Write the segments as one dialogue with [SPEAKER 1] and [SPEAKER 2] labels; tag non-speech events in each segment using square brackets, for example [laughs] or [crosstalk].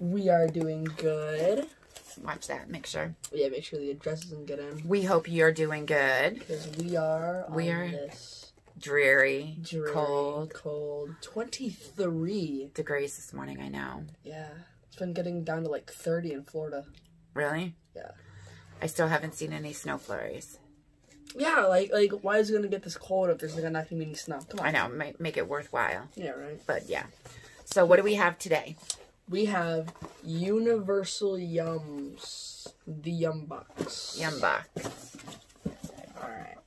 [SPEAKER 1] We are doing good.
[SPEAKER 2] Watch that. Make sure.
[SPEAKER 1] Yeah, make sure the address isn't get in.
[SPEAKER 2] We hope you're doing good.
[SPEAKER 1] Because we are
[SPEAKER 2] We
[SPEAKER 1] on
[SPEAKER 2] are
[SPEAKER 1] this
[SPEAKER 2] Dreary,
[SPEAKER 1] dreary,
[SPEAKER 2] cold
[SPEAKER 1] cold 23.
[SPEAKER 2] degrees this morning. I know.
[SPEAKER 1] Yeah. It's been getting down to like 30 in Florida.
[SPEAKER 2] Really?
[SPEAKER 1] Yeah.
[SPEAKER 2] I still haven't seen any snow flurries.
[SPEAKER 1] Yeah, like, like why is it going to get this cold if there's like not to be any snow? Come on.
[SPEAKER 2] I know. Make, make it worthwhile.
[SPEAKER 1] Yeah, right.
[SPEAKER 2] But yeah. So what do we have today?
[SPEAKER 1] We have Universal Yums. The Yum Box.
[SPEAKER 2] Yum box.
[SPEAKER 1] Alright.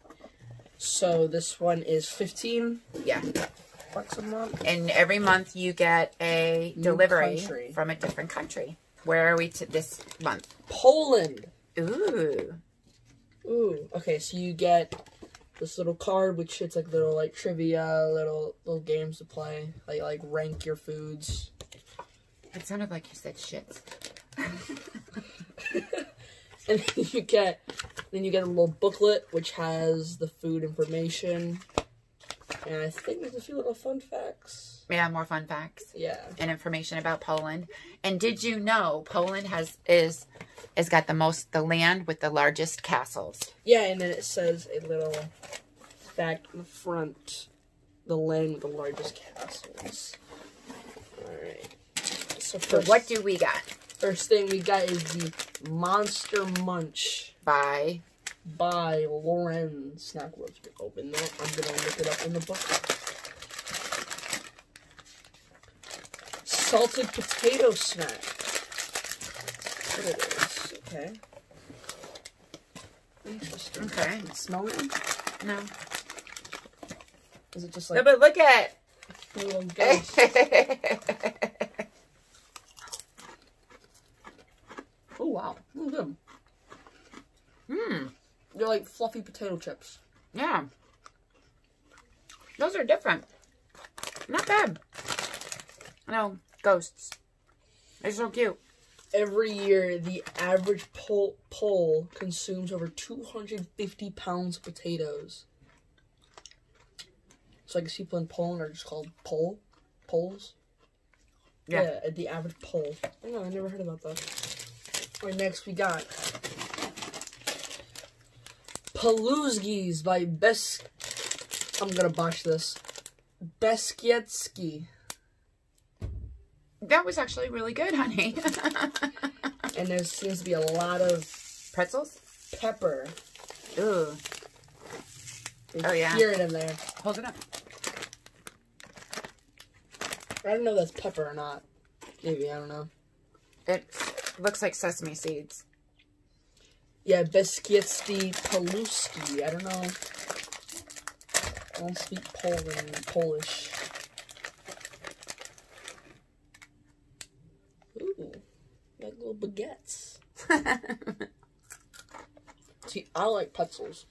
[SPEAKER 1] So this one is 15
[SPEAKER 2] Yeah.
[SPEAKER 1] bucks a month.
[SPEAKER 2] And every month you get a
[SPEAKER 1] New
[SPEAKER 2] delivery
[SPEAKER 1] country.
[SPEAKER 2] from a different country. Where are we to this month?
[SPEAKER 1] Poland.
[SPEAKER 2] Ooh.
[SPEAKER 1] Ooh. Okay, so you get this little card which it's like little like trivia, little little games to play. Like like rank your foods.
[SPEAKER 2] It sounded like you said shit. [laughs]
[SPEAKER 1] And then you get then you get a little booklet which has the food information. And I think there's a few little fun facts.
[SPEAKER 2] Yeah, more fun facts
[SPEAKER 1] Yeah.
[SPEAKER 2] and information about Poland. And did you know Poland has is has got the most the land with the largest castles?
[SPEAKER 1] Yeah, and then it says a little fact in the front. The land with the largest castles. Alright. So
[SPEAKER 2] So
[SPEAKER 1] first,
[SPEAKER 2] what do we got?
[SPEAKER 1] first thing we got is the Monster Munch
[SPEAKER 2] By
[SPEAKER 1] by Lauren Snack Let's open that. I'm gonna look it up in the book. Salted potato snack. What it is. Okay. Interesting.
[SPEAKER 2] Okay.
[SPEAKER 1] Smell it?
[SPEAKER 2] no.
[SPEAKER 1] Is it just
[SPEAKER 2] No,
[SPEAKER 1] like
[SPEAKER 2] but look at
[SPEAKER 1] little [laughs] ghost? oh wow. Look at them.
[SPEAKER 2] Hmm.
[SPEAKER 1] They're like fluffy potato chips.
[SPEAKER 2] Yeah. Those are different. Not bad. No, ghosts. They're so cute.
[SPEAKER 1] Every year, the average pole, pole consumes over 250 pounds of potatoes. So I guess people in Poland are just called pole, poles.
[SPEAKER 2] Yeah.
[SPEAKER 1] the average pole. I know, I never heard about that. All right, next we got Paluzgis by Besk. I'm gonna botch this. Beskietsky.
[SPEAKER 2] That was actually really good, honey. [laughs]
[SPEAKER 1] And there seems to be a lot of
[SPEAKER 2] Pretzels?
[SPEAKER 1] pepper.
[SPEAKER 2] Ooh.
[SPEAKER 1] You
[SPEAKER 2] Oh, yeah.
[SPEAKER 1] Hear it in there.
[SPEAKER 2] Hold it up.
[SPEAKER 1] I don't know if that's pepper or not. Maybe, I don't know.
[SPEAKER 2] It looks like sesame seeds.
[SPEAKER 1] Yeah, Beskietsky Paluski. I don't know. I don't speak Poland, Polish. Ooh, like little baguettes. [laughs] See, I like pretzels.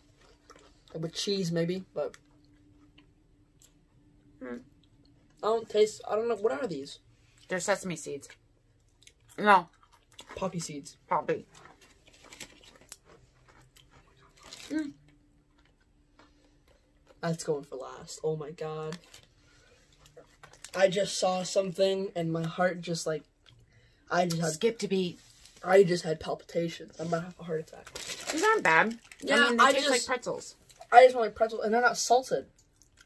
[SPEAKER 1] Like With cheese, maybe, but.
[SPEAKER 2] Hmm.
[SPEAKER 1] I don't taste. I don't know. What are these?
[SPEAKER 2] They're sesame seeds. No,
[SPEAKER 1] Poppy seeds.
[SPEAKER 2] Probably.
[SPEAKER 1] That's going for last. Oh my god. I just saw something and my heart just like I just had
[SPEAKER 2] Skip to beat.
[SPEAKER 1] I just had palpitations. I'm about to have a heart attack.
[SPEAKER 2] These aren't bad.
[SPEAKER 1] Yeah,
[SPEAKER 2] I mean,
[SPEAKER 1] I
[SPEAKER 2] taste like pretzels.
[SPEAKER 1] I just want like pretzel and they're not salted.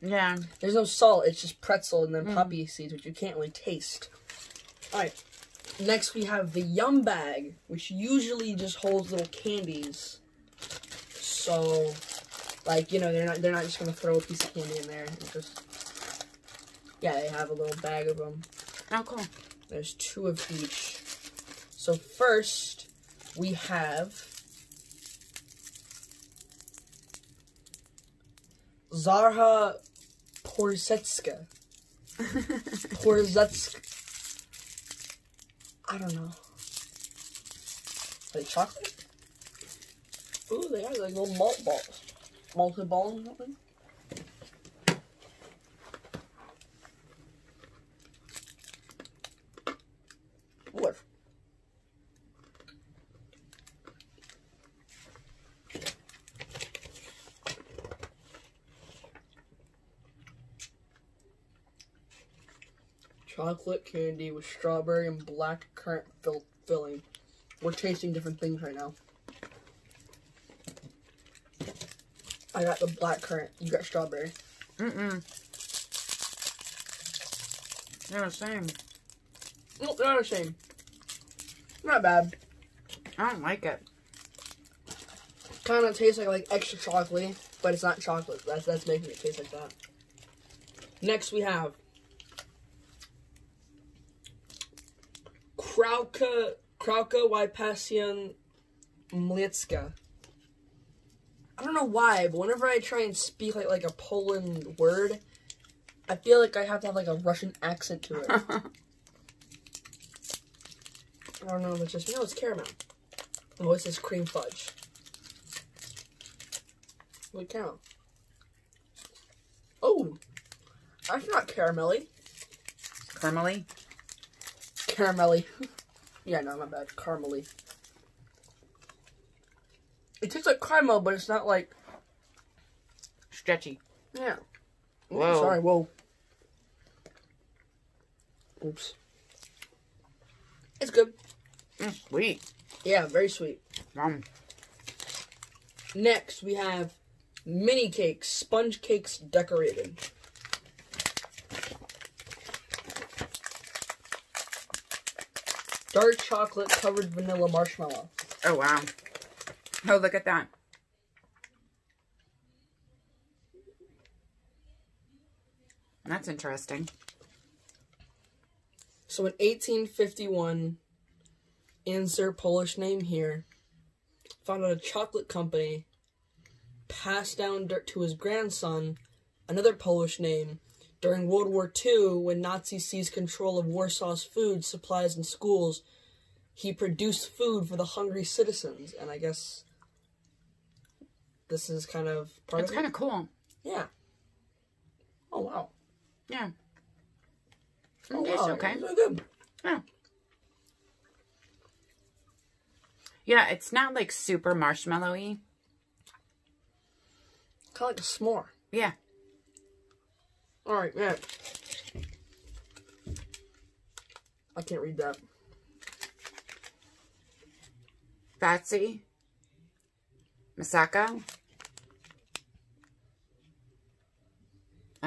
[SPEAKER 2] Yeah.
[SPEAKER 1] There's no salt, it's just pretzel and then
[SPEAKER 2] Mm.
[SPEAKER 1] poppy seeds, which you can't really taste. Alright. Next we have the yum bag, which usually just holds little candies. So like, you know, they're not they're not just gonna throw a piece of candy in there. It's just Yeah, they have a little bag of them.
[SPEAKER 2] Oh, cool.
[SPEAKER 1] There's two of each. So first, we have Zarha Porzetska. [laughs] Porzetsk. I don't know. They chocolate? Ooh, they have like little malt balls. Malted balls or something? What? chocolate candy with strawberry and black currant fill- filling. We're tasting different things right now. I got the black currant. You got strawberry.
[SPEAKER 2] Mm-mm. They're the same.
[SPEAKER 1] No, they're not the same. Not bad.
[SPEAKER 2] I don't like it.
[SPEAKER 1] Kind of tastes like like extra chocolate, but it's not chocolate. That's that's making it taste like that. Next we have Krauka Krauka Wypasian Mlitska. I don't know why, but whenever I try and speak like like a Poland word, I feel like I have to have like a Russian accent to it. [laughs] I don't know if it's just no, it's caramel. Oh, it says cream fudge. What count? Oh, that's not caramelly.
[SPEAKER 2] Caramely.
[SPEAKER 1] Caramelly. [laughs] yeah, no, my bad. Caramely. It tastes like caramel, but it's not like.
[SPEAKER 2] Stretchy.
[SPEAKER 1] Yeah. Ooh,
[SPEAKER 2] Whoa.
[SPEAKER 1] Sorry, whoa. Oops. It's good.
[SPEAKER 2] Mm, sweet.
[SPEAKER 1] Yeah, very sweet.
[SPEAKER 2] Yum.
[SPEAKER 1] Next, we have mini cakes, sponge cakes decorated. Dark chocolate covered vanilla marshmallow.
[SPEAKER 2] Oh, wow. Oh, look at that. That's interesting.
[SPEAKER 1] So in 1851, insert Polish name here, founded a chocolate company, passed down dirt to his grandson, another Polish name. During World War II, when Nazis seized control of Warsaw's food supplies and schools, he produced food for the hungry citizens, and I guess this is kind of part
[SPEAKER 2] It's
[SPEAKER 1] of
[SPEAKER 2] kind
[SPEAKER 1] it.
[SPEAKER 2] of cool.
[SPEAKER 1] Yeah. Oh wow.
[SPEAKER 2] Yeah.
[SPEAKER 1] Oh,
[SPEAKER 2] It's
[SPEAKER 1] wow.
[SPEAKER 2] okay.
[SPEAKER 1] It's good.
[SPEAKER 2] Yeah. Yeah, it's not like super marshmallowy.
[SPEAKER 1] Kind of like a s'more.
[SPEAKER 2] Yeah.
[SPEAKER 1] All right, man. I can't read that.
[SPEAKER 2] Fatsy. Masako.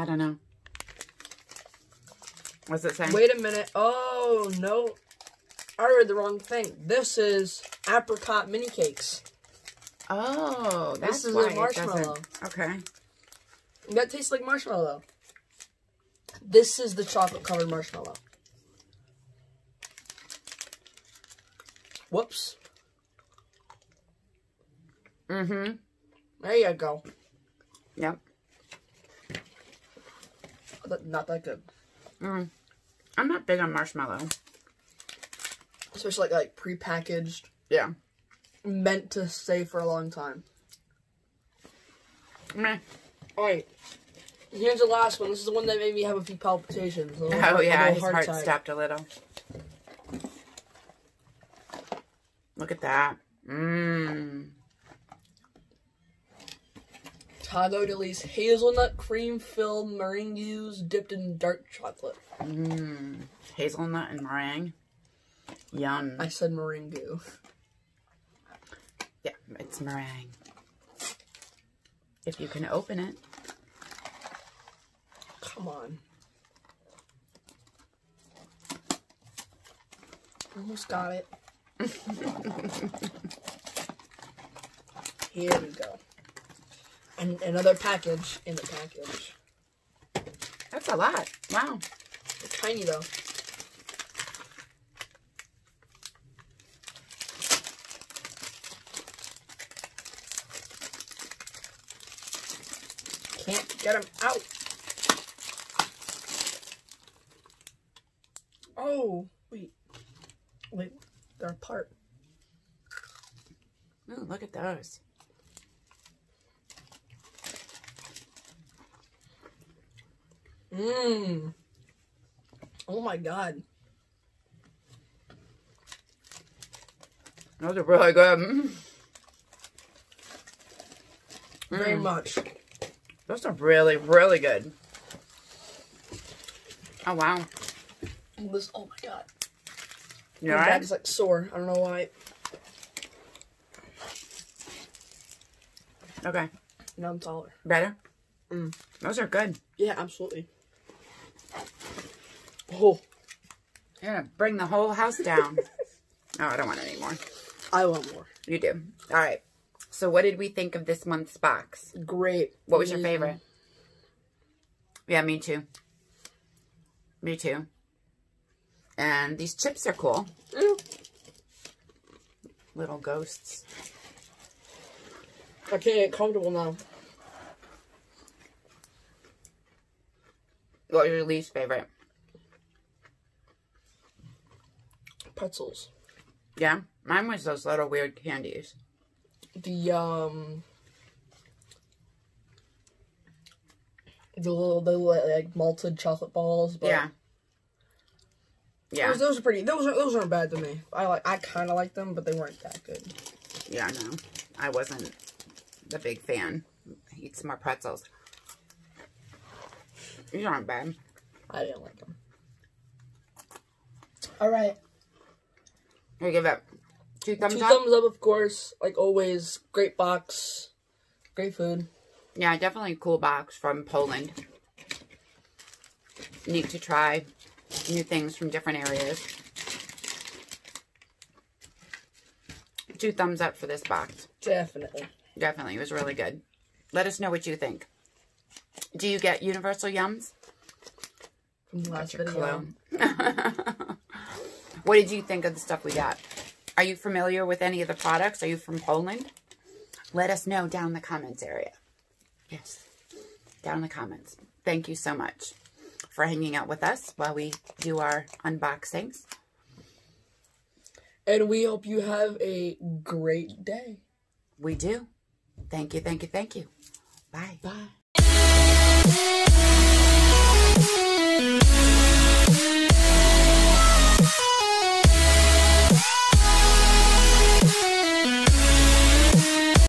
[SPEAKER 2] I don't know. What's it saying?
[SPEAKER 1] Wait a minute. Oh no, I read the wrong thing. This is apricot mini cakes.
[SPEAKER 2] Oh, that's
[SPEAKER 1] This is a
[SPEAKER 2] why it
[SPEAKER 1] marshmallow.
[SPEAKER 2] Okay.
[SPEAKER 1] That tastes like marshmallow. This is the chocolate covered marshmallow. Whoops.
[SPEAKER 2] Mm-hmm.
[SPEAKER 1] There you go.
[SPEAKER 2] Yep.
[SPEAKER 1] Not that good.
[SPEAKER 2] Mm. I'm not big on marshmallow.
[SPEAKER 1] Especially like like prepackaged,
[SPEAKER 2] Yeah.
[SPEAKER 1] meant to stay for a long time.
[SPEAKER 2] Meh.
[SPEAKER 1] All right. Here's the last one. This is the one that made me have a few palpitations. a little-
[SPEAKER 2] Oh yeah, his heart
[SPEAKER 1] attack.
[SPEAKER 2] stopped a little. Look at that. Mmm.
[SPEAKER 1] Tago Deli's hazelnut cream filled meringues dipped in dark chocolate.
[SPEAKER 2] Mmm. Hazelnut and meringue. Yum.
[SPEAKER 1] I said meringue.
[SPEAKER 2] Yeah, it's meringue. If you can open it.
[SPEAKER 1] Come on. Almost got it. [laughs] Here we go. And another package in the package.
[SPEAKER 2] That's a lot. Wow.
[SPEAKER 1] It's tiny though. Can't get them out. Oh, wait. Wait, they're apart.
[SPEAKER 2] Ooh, look at those.
[SPEAKER 1] Mmm. Oh my god.
[SPEAKER 2] Those are really good. Mm.
[SPEAKER 1] Very
[SPEAKER 2] Mm.
[SPEAKER 1] much.
[SPEAKER 2] Those are really, really good. Oh, wow.
[SPEAKER 1] This. Oh my god.
[SPEAKER 2] You
[SPEAKER 1] My
[SPEAKER 2] right?
[SPEAKER 1] is like sore. I don't know why.
[SPEAKER 2] Okay.
[SPEAKER 1] Now I'm taller.
[SPEAKER 2] Better?
[SPEAKER 1] Mm.
[SPEAKER 2] Those are good.
[SPEAKER 1] Yeah, absolutely. Oh,
[SPEAKER 2] You're gonna bring the whole house down. oh, I don't want any more.
[SPEAKER 1] I want more.
[SPEAKER 2] You do. All right. So what did we think of this month's box?
[SPEAKER 1] Great.
[SPEAKER 2] What was your favorite? Yeah, me too. Me too. And these chips are cool.
[SPEAKER 1] Mm.
[SPEAKER 2] Little ghosts.
[SPEAKER 1] I can't get comfortable now.
[SPEAKER 2] What was your least favorite?
[SPEAKER 1] Pretzels.
[SPEAKER 2] Yeah, mine was those little weird candies.
[SPEAKER 1] The um. The little, the little, like malted chocolate balls. But
[SPEAKER 2] Yeah. Yeah.
[SPEAKER 1] Those, those are pretty. Those are those aren't bad to me. I like. I kind of like them, but they weren't that good.
[SPEAKER 2] Yeah, no. I wasn't the big fan. Eat some more pretzels. These aren't bad.
[SPEAKER 1] I didn't like them. All right.
[SPEAKER 2] We give it two thumbs
[SPEAKER 1] Two
[SPEAKER 2] up.
[SPEAKER 1] thumbs up, of course. Like always, great box, great food.
[SPEAKER 2] Yeah, definitely a cool box from Poland. Neat to try new things from different areas. Two thumbs up for this box.
[SPEAKER 1] Definitely.
[SPEAKER 2] Definitely, it was really good. Let us know what you think. Do you get Universal Yums?
[SPEAKER 1] From the last video. [laughs]
[SPEAKER 2] what did you think of the stuff we got? Are you familiar with any of the products? Are you from Poland? Let us know down in the comments area. Yes, down in the comments. Thank you so much for hanging out with us while we do our unboxings.
[SPEAKER 1] And we hope you have a great day.
[SPEAKER 2] We do. Thank you, thank you, thank you. Bye.
[SPEAKER 1] Bye.